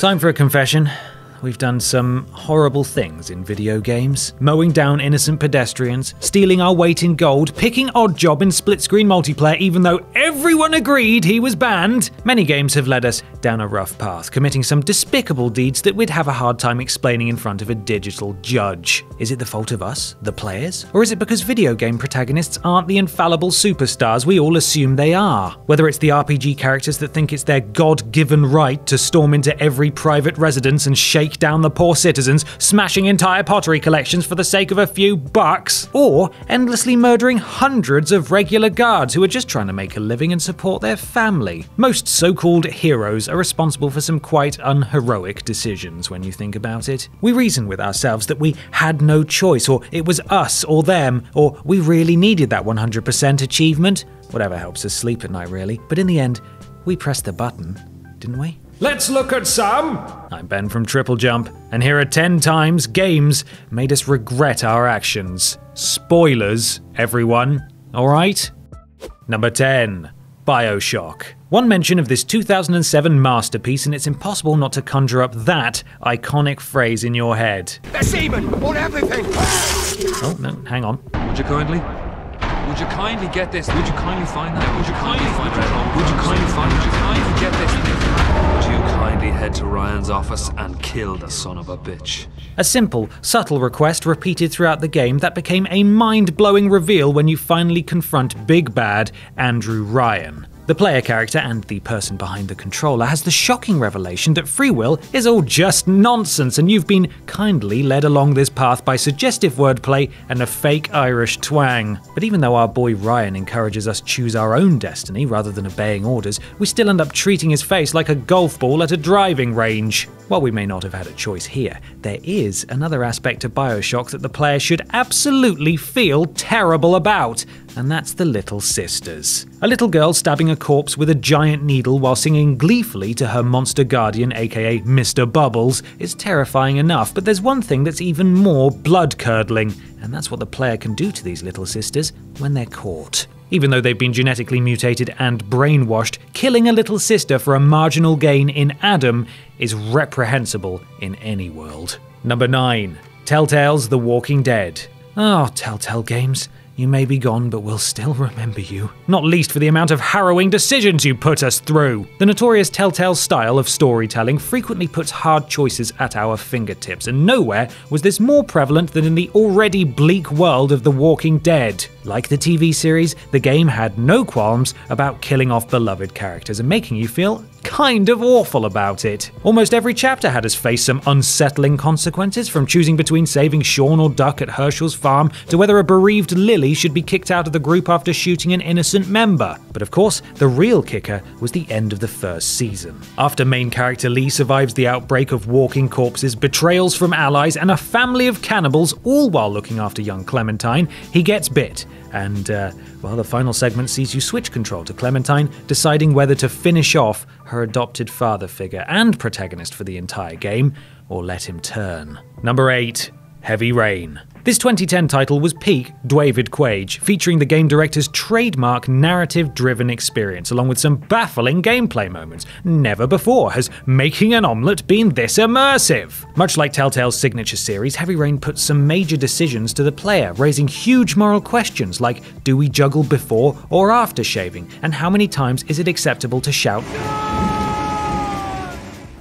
Time for a confession. We've done some horrible things in video games. Mowing down innocent pedestrians, stealing our weight in gold, picking Oddjob in split screen multiplayer even though everyone agreed he was banned. Many games have led us down a rough path, committing some despicable deeds that we'd have a hard time explaining in front of a digital judge. Is it the fault of us, the players? Or is it because video game protagonists aren't the infallible superstars we all assume they are? Whether it's the RPG characters that think it's their god given right to storm into every private residence and shake down the poor citizens, smashing entire pottery collections for the sake of a few bucks, or endlessly murdering hundreds of regular guards who are just trying to make a living and support their family. Most so called heroes are responsible for some quite unheroic decisions when you think about it. We reason with ourselves that we had no choice, or it was us or them, or we really needed that 100% achievement. Whatever helps us sleep at night, really. But in the end, we pressed the button, didn't we? Let's look at some. I'm Ben from Triple Jump, and here are 10 times games made us regret our actions. Spoilers, everyone, alright? Number 10 Bioshock. One mention of this 2007 masterpiece, and it's impossible not to conjure up that iconic phrase in your head. The seaman on everything. Oh, no, hang on. Would you kindly? Would you kindly get this? Would you kindly find that? Would you kindly find that? Would you kindly find? Would you kindly get this? Would you kindly head to Ryan's office and kill the son of a bitch? A simple, subtle request repeated throughout the game that became a mind blowing reveal when you finally confront Big Bad Andrew Ryan. The player character and the person behind the controller has the shocking revelation that free will is all just nonsense, and you've been kindly led along this path by suggestive wordplay and a fake Irish twang. But even though our boy Ryan encourages us to choose our own destiny rather than obeying orders, we still end up treating his face like a golf ball at a driving range. While we may not have had a choice here, there is another aspect of Bioshock that the player should absolutely feel terrible about, and that's the Little Sisters. A little girl stabbing a corpse with a giant needle while singing gleefully to her monster guardian, aka Mr. Bubbles, is terrifying enough, but there's one thing that's even more blood curdling, and that's what the player can do to these little sisters when they're caught. Even though they've been genetically mutated and brainwashed, killing a little sister for a marginal gain in Adam is reprehensible in any world. Number 9. Telltale's The Walking Dead. Oh, Telltale Games. You may be gone, but we'll still remember you. Not least for the amount of harrowing decisions you put us through. The notorious Telltale style of storytelling frequently puts hard choices at our fingertips, and nowhere was this more prevalent than in the already bleak world of The Walking Dead. Like the TV series, the game had no qualms about killing off beloved characters and making you feel kind of awful about it. Almost every chapter had us face some unsettling consequences, from choosing between saving Shawn or Duck at Hershel's farm to whether a bereaved Lilly should be kicked out of the group after shooting an innocent member. But of course, the real kicker was the end of the first season. After main character Lee survives the outbreak of walking corpses, betrayals from allies, and a family of cannibals, all while looking after young Clementine, he gets bit and, uh, well, the final segment sees you switch control to Clementine, deciding whether to finish off her adopted father figure and protagonist for the entire game, or let him turn. Number 8 Heavy Rain. This 2010 title was peak David Cage, featuring the game director's trademark narrative driven experience, along with some baffling gameplay moments. Never before has making an omelette been this immersive. Much like Telltale's signature series, Heavy Rain puts some major decisions to the player, raising huge moral questions like do we juggle before or after shaving, and how many times is it acceptable to shout?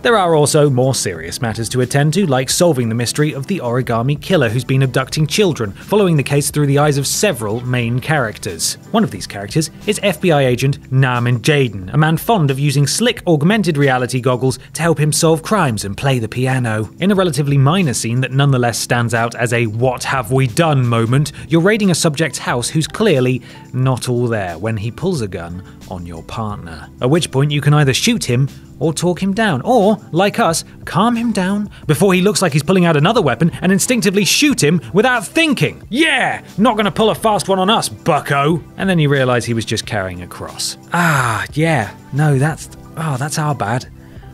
There are also more serious matters to attend to, like solving the mystery of the origami killer who's been abducting children, following the case through the eyes of several main characters. One of these characters is FBI agent Norman Jayden, a man fond of using slick augmented reality goggles to help him solve crimes and play the piano. In a relatively minor scene that nonetheless stands out as a what have we done moment, you're raiding a subject's house who's clearly not all there when he pulls a gun on your partner. At which point you can either shoot him or talk him down, or, like us, calm him down before he looks like he's pulling out another weapon and instinctively shoot him without thinking. Yeah, not gonna pull a fast one on us, bucko. And then you realize he was just carrying a cross. Ah, yeah, no, that's. Oh, that's our bad.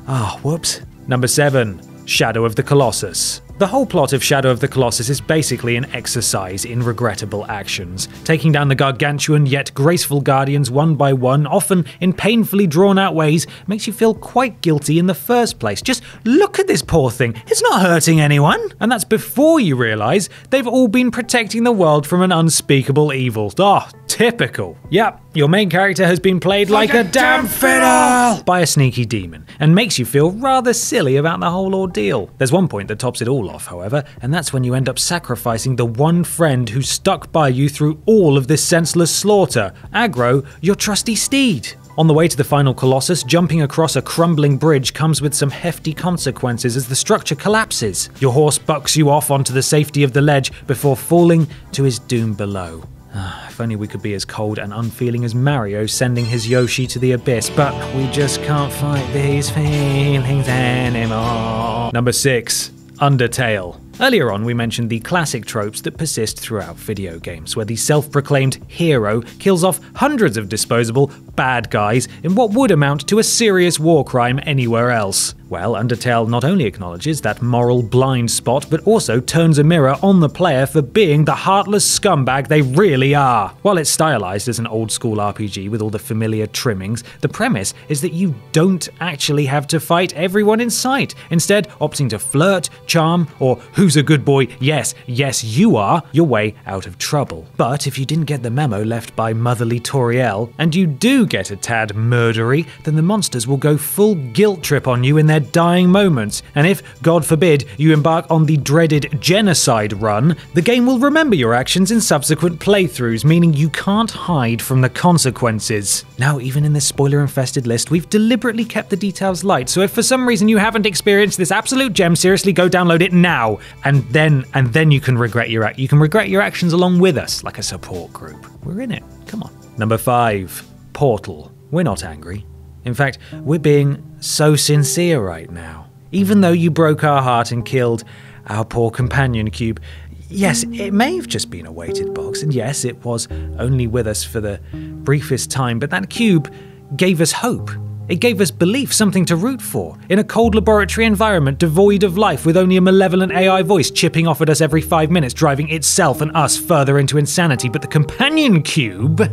Ah, oh, whoops. Number 7. Shadow of the Colossus. The whole plot of Shadow of the Colossus is basically an exercise in regrettable actions, taking down the gargantuan yet graceful guardians one by one, often in painfully drawn out ways, makes you feel quite guilty in the first place. Just look at this poor thing, it's not hurting anyone! And that's before you realise they've all been protecting the world from an unspeakable evil. Ah, oh, typical. Yep, your main character has been played like, like a, a, damn fiddle by a sneaky demon, and makes you feel rather silly about the whole ordeal. There's one point that tops it all off, however, and that's when you end up sacrificing the one friend who stuck by you through all of this senseless slaughter Agro, your trusty steed. On the way to the final Colossus, jumping across a crumbling bridge comes with some hefty consequences as the structure collapses. Your horse bucks you off onto the safety of the ledge before falling to his doom below. Ah, if only we could be as cold and unfeeling as Mario sending his Yoshi to the abyss, but we just can't fight these feelings anymore. Number 6. Undertale. Earlier on, we mentioned the classic tropes that persist throughout video games, where the self proclaimed hero kills off hundreds of disposable bad guys in what would amount to a serious war crime anywhere else. Well, Undertale not only acknowledges that moral blind spot, but also turns a mirror on the player for being the heartless scumbag they really are. While it's stylized as an old school RPG with all the familiar trimmings, the premise is that you don't actually have to fight everyone in sight, instead, opting to flirt, charm, or who's a good boy, yes, yes, you are, your way out of trouble. But if you didn't get the memo left by motherly Toriel, and you do get a tad murdery, then the monsters will go full guilt trip on you in their dying moments, and if, God forbid, you embark on the dreaded genocide run, the game will remember your actions in subsequent playthroughs, meaning you can't hide from the consequences. Now, even in this spoiler infested list, we've deliberately kept the details light, so if for some reason you haven't experienced this absolute gem, seriously go download it now, and then and then you can regret your you can regret your actions along with us, like a support group. We're in it. Come on. Number five, Portal. We're not angry. In fact, we're being so sincere right now. Even though you broke our heart and killed our poor companion cube, yes, it may have just been a weighted box, and yes, it was only with us for the briefest time, but that cube gave us hope. It gave us belief, something to root for, in a cold laboratory environment devoid of life with only a malevolent AI voice chipping off at us every five minutes, driving itself and us further into insanity. But the companion cube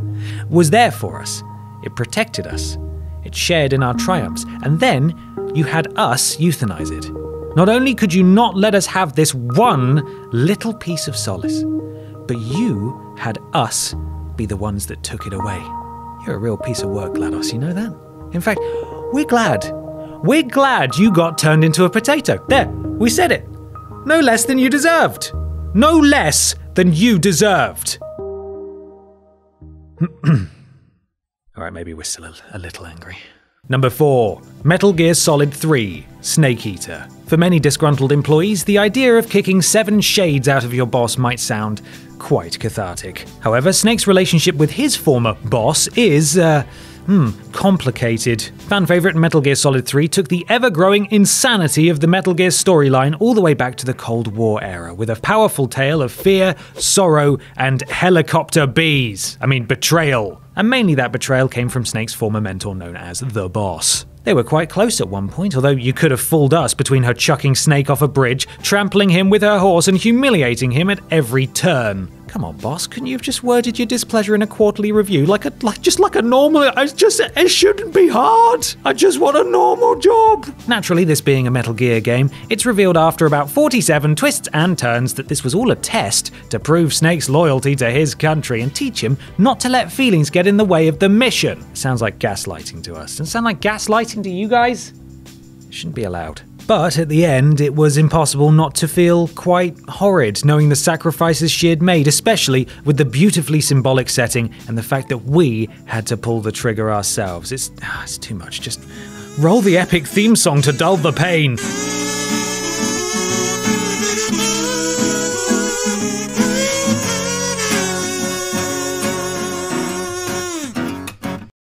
was there for us. It protected us. It shared in our triumphs. And then you had us euthanize it. Not only could you not let us have this one little piece of solace, but you had us be the ones that took it away. You're a real piece of work, GLaDOS, you know that? In fact, we're glad. We're glad you got turned into a potato. There, we said it. No less than you deserved. No less than you deserved. Alright, maybe we're still a, a little angry. Number 4. Metal Gear Solid 3 Snake Eater. For many disgruntled employees, the idea of kicking seven shades out of your boss might sound quite cathartic. However, Snake's relationship with his former boss is, uh, Hmm, complicated. Fan favourite Metal Gear Solid 3 took the ever growing insanity of the Metal Gear storyline all the way back to the Cold War era, with a powerful tale of fear, sorrow, and helicopter bees. I mean, betrayal. And mainly that betrayal came from Snake's former mentor known as the Boss. They were quite close at one point, although you could have fooled us between her chucking Snake off a bridge, trampling him with her horse, and humiliating him at every turn. Come on, boss, couldn't you have just worded your displeasure in a quarterly review like a like just like a normal I just it shouldn't be hard. I just want a normal job. Naturally, this being a Metal Gear game, it's revealed after about 47 twists and turns that this was all a test to prove Snake's loyalty to his country and teach him not to let feelings get in the way of the mission. Sounds like gaslighting to us. Doesn't sound like gaslighting to you guys? It shouldn't be allowed. But at the end, it was impossible not to feel quite horrid knowing the sacrifices she had made, especially with the beautifully symbolic setting and the fact that we had to pull the trigger ourselves. It's, ah, it's too much. Just roll the epic theme song to dull the pain.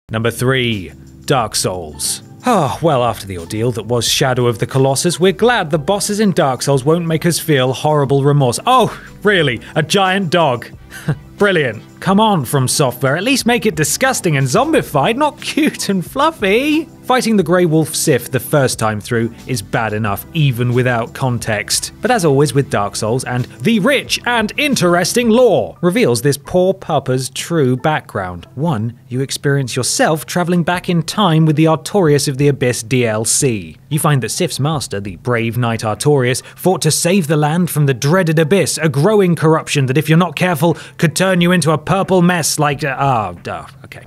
Number 3 Dark Souls. Oh, well, after the ordeal that was Shadow of the Colossus, we're glad the bosses in Dark Souls won't make us feel horrible remorse. Oh, really? A giant dog? Brilliant. Come on, From Software, at least make it disgusting and zombified, not cute and fluffy. Fighting the Grey Wolf Sif the first time through is bad enough, even without context. But as always with Dark Souls and the rich and interesting lore reveals this poor puppa's true background. One, you experience yourself traveling back in time with the Artorias of the Abyss DLC. You find that Sif's master, the brave knight Artorias, fought to save the land from the dreaded Abyss, a growing corruption that, if you're not careful, could turn you into a purple mess like. Ah, uh, okay.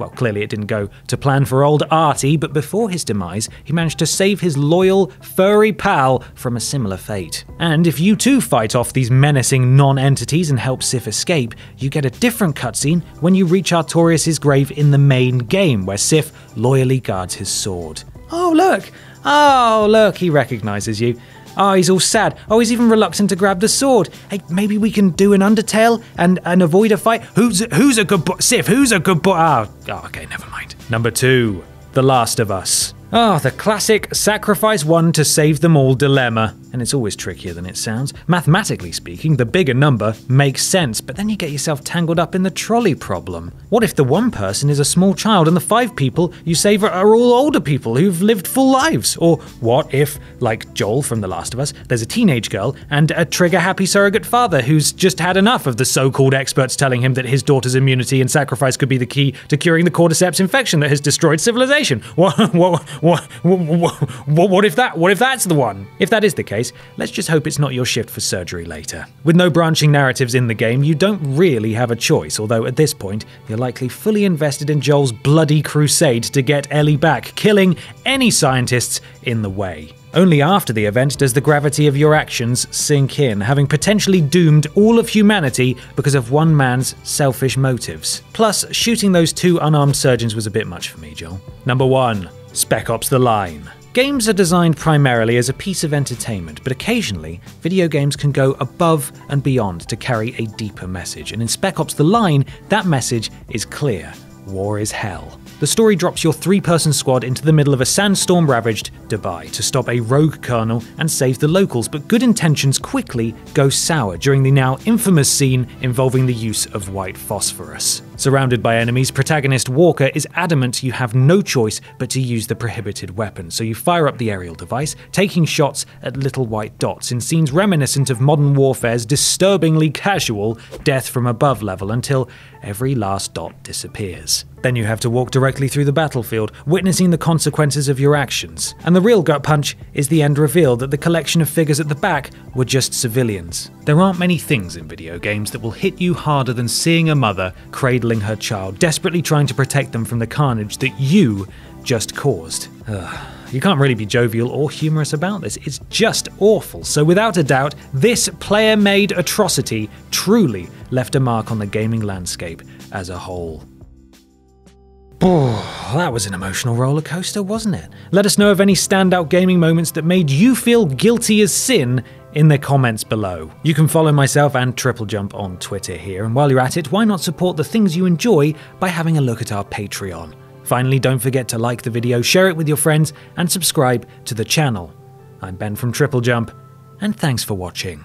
Well, clearly it didn't go to plan for old Artie, but before his demise, he managed to save his loyal, furry pal from a similar fate. And if you too fight off these menacing non entities and help Sif escape, you get a different cutscene when you reach Artorias' grave in the main game, where Sif loyally guards his sword. Oh, look! Oh, look, he recognizes you. Oh, he's all sad. Oh, he's even reluctant to grab the sword. Hey, maybe we can do an Undertale and, and avoid a fight. Who's who's a good boy? Sif, who's a good boy? Oh, oh, okay, never mind. Number two, The Last of Us. Ah, oh, the classic sacrifice one to save them all dilemma. And it's always trickier than it sounds. Mathematically speaking, the bigger number makes sense, but then you get yourself tangled up in the trolley problem. What if the one person is a small child and the five people you save are all older people who've lived full lives? Or what if, like Joel from The Last of Us, there's a teenage girl and a trigger happy surrogate father who's just had enough of the so called experts telling him that his daughter's immunity and sacrifice could be the key to curing the cordyceps infection that has destroyed civilization? What, what, what, what, what, if that? What if that's the one? If that is the let's just hope it's not your shift for surgery later. With no branching narratives in the game, you don't really have a choice, although at this point, you're likely fully invested in Joel's bloody crusade to get Ellie back, killing any scientists in the way. Only after the event does the gravity of your actions sink in, having potentially doomed all of humanity because of one man's selfish motives. Plus, shooting those two unarmed surgeons was a bit much for me, Joel. Number 1. Spec Ops The Line. Games are designed primarily as a piece of entertainment, but occasionally, video games can go above and beyond to carry a deeper message. And in Spec Ops The Line, that message is clear war is hell. The story drops your three person squad into the middle of a sandstorm ravaged Dubai to stop a rogue colonel and save the locals, but good intentions quickly go sour during the now infamous scene involving the use of white phosphorus. Surrounded by enemies, protagonist Walker is adamant you have no choice but to use the prohibited weapon, so you fire up the aerial device, taking shots at little white dots in scenes reminiscent of modern warfare's disturbingly casual death from above level until every last dot disappears. Then you have to walk directly through the battlefield, witnessing the consequences of your actions. And the real gut punch is the end reveal that the collection of figures at the back were just civilians. There aren't many things in video games that will hit you harder than seeing a mother cradling her child, desperately trying to protect them from the carnage that you just caused. Ugh. You can't really be jovial or humorous about this. It's just awful. So, without a doubt, this player made atrocity truly left a mark on the gaming landscape as a whole. Oh, that was an emotional roller coaster, wasn't it? Let us know of any standout gaming moments that made you feel guilty as sin in the comments below. You can follow myself and Triple Jump on Twitter here, and while you're at it, why not support the things you enjoy by having a look at our Patreon? Finally, don't forget to like the video, share it with your friends, and subscribe to the channel. I'm Ben from Triple Jump, and thanks for watching.